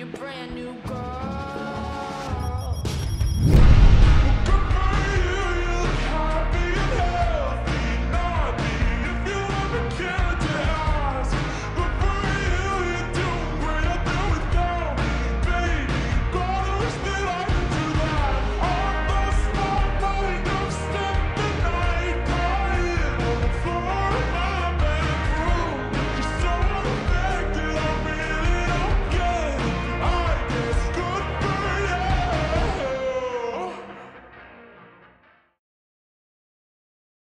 your brand new girl.